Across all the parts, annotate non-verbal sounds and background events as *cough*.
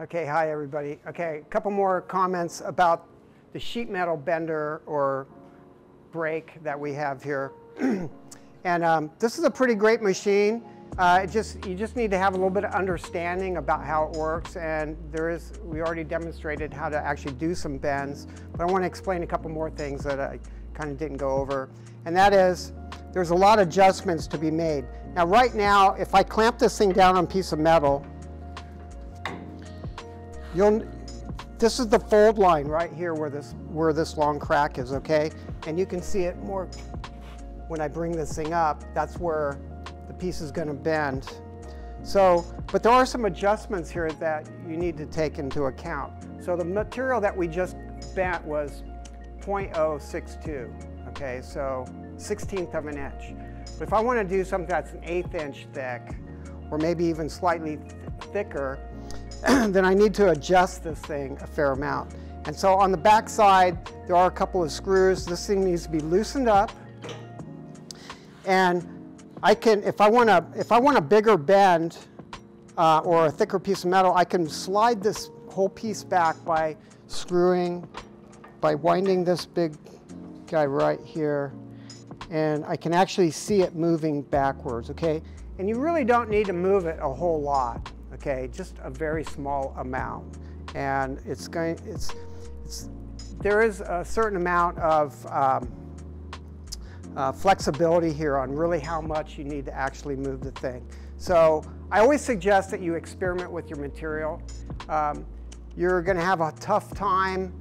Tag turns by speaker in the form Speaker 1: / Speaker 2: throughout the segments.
Speaker 1: Okay, hi everybody. Okay, a couple more comments about the sheet metal bender or brake that we have here. *clears throat* and um, this is a pretty great machine. Uh, just you just need to have a little bit of understanding about how it works and there is we already demonstrated how to actually do some bends but I want to explain a couple more things that I kind of didn't go over and that is there's a lot of adjustments to be made now right now if I clamp this thing down on a piece of metal You'll, this is the fold line right here where this, where this long crack is, okay? And you can see it more when I bring this thing up. That's where the piece is gonna bend. So, but there are some adjustments here that you need to take into account. So the material that we just bent was 0.062, okay? So 16th of an inch. But if I wanna do something that's an eighth inch thick, or maybe even slightly th thicker, *clears throat* then I need to adjust this thing a fair amount. And so on the back side, there are a couple of screws. This thing needs to be loosened up. And I can, if I want a, if I want a bigger bend uh, or a thicker piece of metal, I can slide this whole piece back by screwing, by winding this big guy right here. And I can actually see it moving backwards, okay? And you really don't need to move it a whole lot okay, just a very small amount. And it's going, it's, it's there is a certain amount of um, uh, flexibility here on really how much you need to actually move the thing. So I always suggest that you experiment with your material. Um, you're going to have a tough time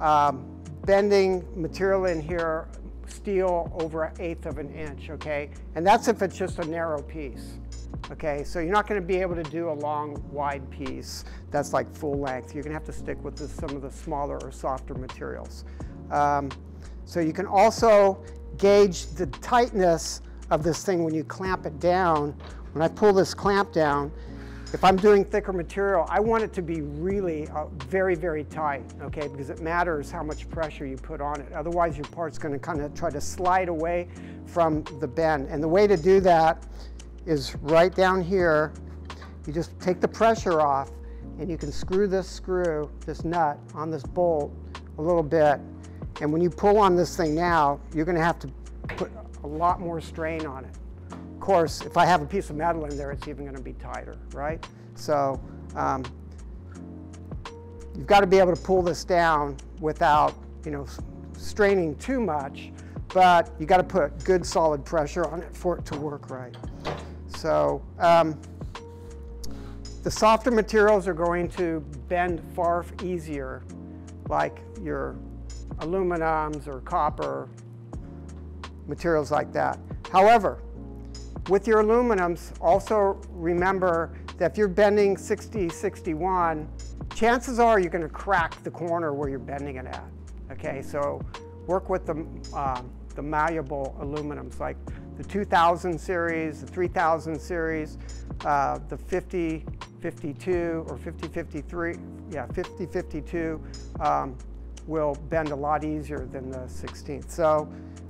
Speaker 1: um, bending material in here, steel over an eighth of an inch, okay? And that's if it's just a narrow piece. Okay, so you're not going to be able to do a long, wide piece that's like full length. You're going to have to stick with the, some of the smaller or softer materials. Um, so you can also gauge the tightness of this thing when you clamp it down. When I pull this clamp down, if I'm doing thicker material, I want it to be really uh, very, very tight, okay, because it matters how much pressure you put on it. Otherwise, your part's going to kind of try to slide away from the bend. And the way to do that is right down here. You just take the pressure off and you can screw this screw, this nut on this bolt a little bit. And when you pull on this thing now, you're gonna have to put a lot more strain on it. Of course, if I have a piece of metal in there, it's even gonna be tighter, right? So um, you've got to be able to pull this down without, you know, straining too much, but you got to put good solid pressure on it for it to work right. So um, the softer materials are going to bend far easier, like your aluminums or copper, materials like that. However, with your aluminums, also remember that if you're bending 60, 61, chances are you're going to crack the corner where you're bending it at. Okay, so work with the, uh, the malleable aluminums like the 2000 series, the 3000 series, uh, the 5052 or 5053, yeah, 5052 um, will bend a lot easier than the 16th. So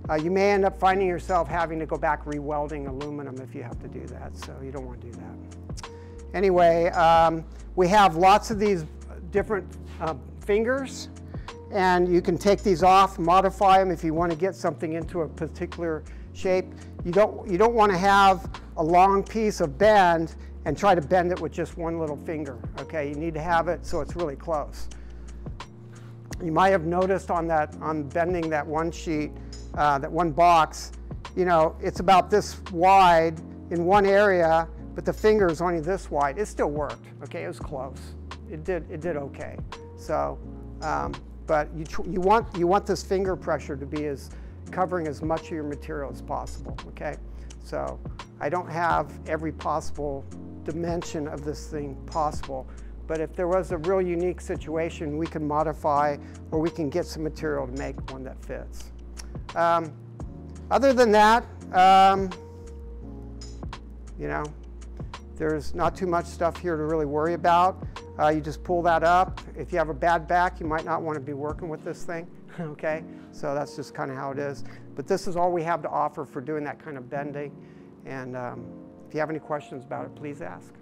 Speaker 1: uh, you may end up finding yourself having to go back rewelding aluminum if you have to do that. So you don't want to do that. Anyway, um, we have lots of these different uh, fingers and you can take these off, modify them if you want to get something into a particular shape. You don't, you don't want to have a long piece of bend and try to bend it with just one little finger, okay? You need to have it so it's really close. You might have noticed on that, on bending that one sheet, uh, that one box, you know, it's about this wide in one area, but the finger is only this wide. It still worked, okay? It was close. It did, it did okay. So, um, but you, you, want, you want this finger pressure to be as, covering as much of your material as possible, okay? So I don't have every possible dimension of this thing possible, but if there was a real unique situation, we can modify or we can get some material to make one that fits. Um, other than that, um, you know, there's not too much stuff here to really worry about. Uh, you just pull that up. If you have a bad back, you might not want to be working with this thing. *laughs* okay? So that's just kind of how it is. But this is all we have to offer for doing that kind of bending. And um, if you have any questions about it, please ask.